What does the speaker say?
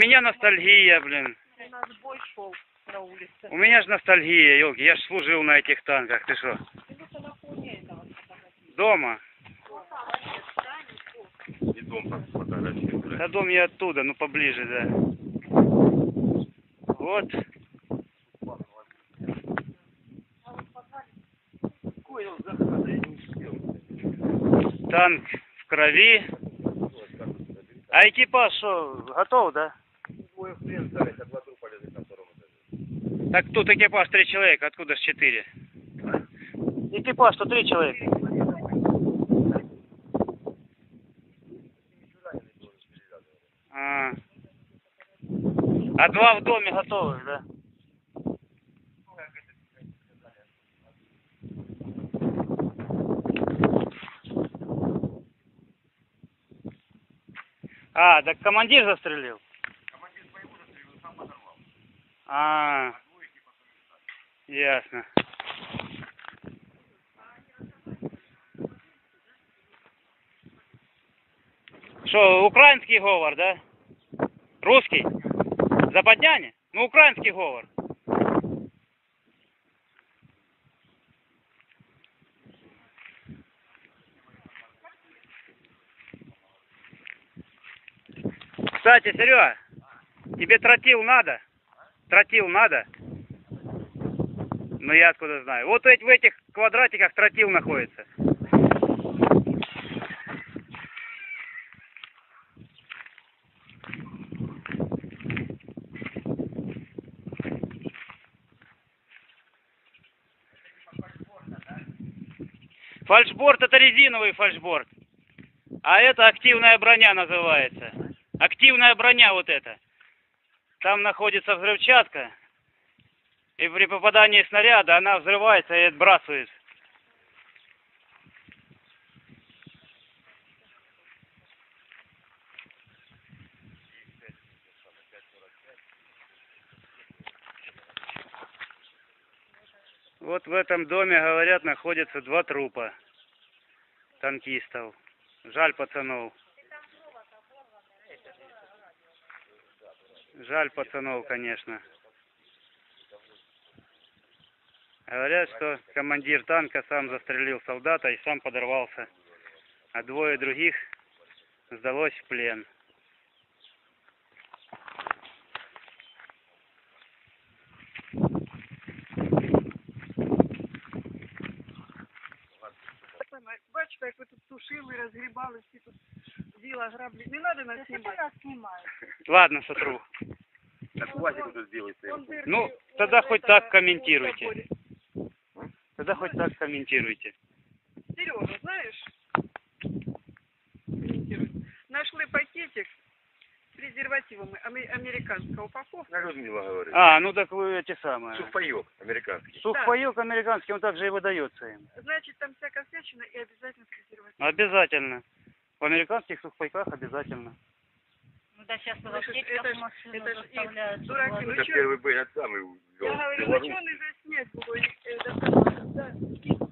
У меня ностальгия, блин. У нас бой шел на улице. У меня же ностальгия, елки. Я ж служил на этих танках. Ты что? Дома. И дом фотографирует. Да дом я оттуда, ну поближе, да. Вот. Танк в крови. А экипаж что, готов, да? Двое в плен сдались, а два трупа лежит на втором этаже. Так тут экипаж три человека, откуда ж четыре? Экипаж, то три человека. А. а два в доме готовы, да? А, так командир застрелил? Командир боевой застрелил, сам подорвал. А, ясно. Що, український говор, да? Русский? Западняне? Ну, український говор. Кстати, Серега, тебе тротил надо? Тротил надо? Ну я откуда знаю. Вот эти, в этих квадратиках тротил находится. Фальшборд это резиновый фальшборд. А это активная броня называется. Активная броня вот эта. Там находится взрывчатка. И при попадании снаряда она взрывается и отбрасывает. Вот в этом доме, говорят, находятся два трупа танкистов. Жаль пацанов. Жаль пацанов, конечно. Говорят, что командир танка сам застрелил солдата и сам подорвался. А двое других сдалось в плен. Саме, Бачите, як ви тут тушили, розгрібали, всі тут діла, граблі. Не треба нас знімати. нас знімають. Ладно, сотру. Так УАЗик тут сделается. Вон дырки Ну, у тогда хоть этого, так у комментируйте. заборе. Тогда хоть так комментируйте. Сережа, знаешь? Комментируй. Нашли пакетик с презервативами американская упаковка. На Людмила говорит. А, ну так вы эти самые. Сухпайок американский. Сухпайок американский, он также и выдается им. Значит, там всякая всячина и обязательно с презервативом. Обязательно. В американских сухпайках обязательно. Ну да, сейчас в Слышишь, аптечках это ж- машину это ж их заставляют. дураки, ну Это чё? первый бы я сам и Я говорю, ну что он снять было? Это самое, да,